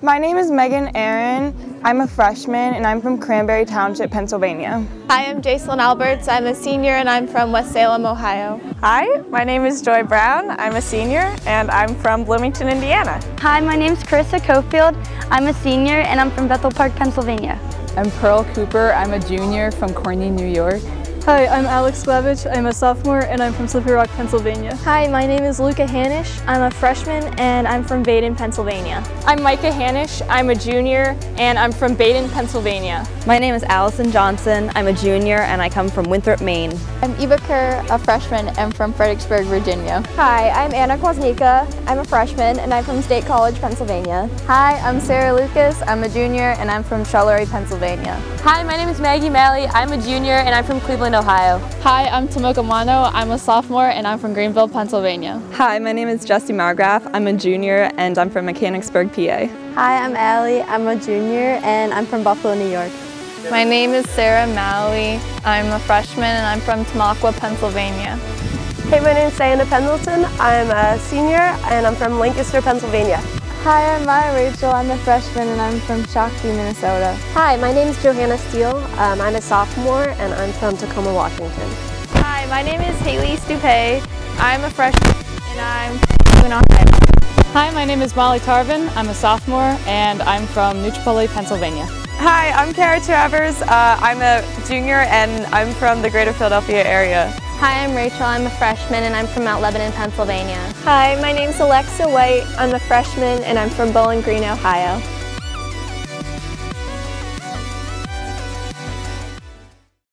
My name is Megan Aaron. I'm a freshman and I'm from Cranberry Township, Pennsylvania. Hi, I'm Jacelyn Alberts. I'm a senior and I'm from West Salem, Ohio. Hi, my name is Joy Brown. I'm a senior and I'm from Bloomington, Indiana. Hi, my name is Carissa Cofield. I'm a senior and I'm from Bethel Park, Pennsylvania. I'm Pearl Cooper. I'm a junior from Corning, New York. Hi, I'm Alex Glavich. I'm a sophomore and I'm from Slippery Rock, Pennsylvania. Hi, my name is Luca Hanish. I'm a freshman and I'm from Baden, Pennsylvania. I'm Micah Hanish. I'm a junior and I'm from Baden, Pennsylvania. My name is Allison Johnson. I'm a junior and I come from Winthrop, Maine. I'm Eva Kerr, a freshman and from Fredericksburg, Virginia. Hi, I'm Anna Kwasnika. I'm a freshman and I'm from State College, Pennsylvania. Hi, I'm Sarah Lucas. I'm a junior and I'm from Charleroi, Pennsylvania. Hi, my name is Maggie Malley. I'm a junior and I'm from Cleveland, Ohio. Hi, I'm Tomoka Mano. I'm a sophomore and I'm from Greenville, Pennsylvania. Hi, my name is Jessie Margraf. I'm a junior and I'm from Mechanicsburg, PA. Hi, I'm Allie. I'm a junior and I'm from Buffalo, New York. My name is Sarah Malley. I'm a freshman and I'm from Tamaqua, Pennsylvania. Hey, my name is Diana Pendleton. I'm a senior and I'm from Lancaster, Pennsylvania. Hi, I'm Maya Rachel. I'm a freshman and I'm from Shakopee, Minnesota. Hi, my name is Johanna Steele. Um, I'm a sophomore and I'm from Tacoma, Washington. Hi, my name is Haley Stupe. I'm a freshman and I'm from Ohio. Hi, my name is Molly Tarvin. I'm a sophomore and I'm from New Tripoli, Pennsylvania. Hi, I'm Kara Travers. Uh, I'm a junior and I'm from the greater Philadelphia area. Hi, I'm Rachel. I'm a freshman and I'm from Mount Lebanon, Pennsylvania. Hi, my name's Alexa White. I'm a freshman and I'm from Bowling Green, Ohio.